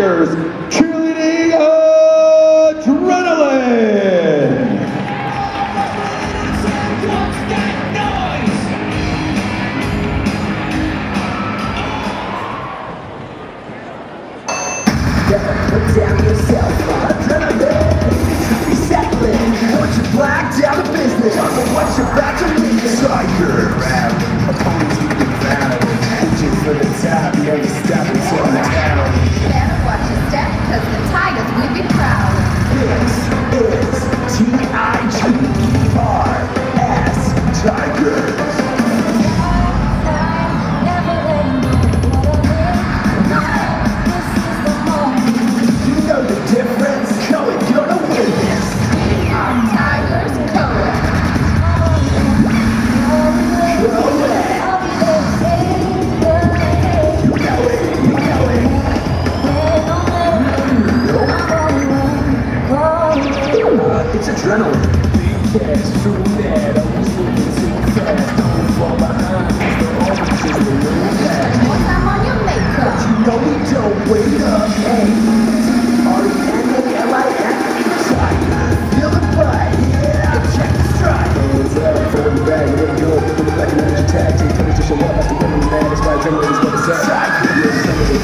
Tigers, two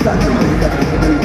you're the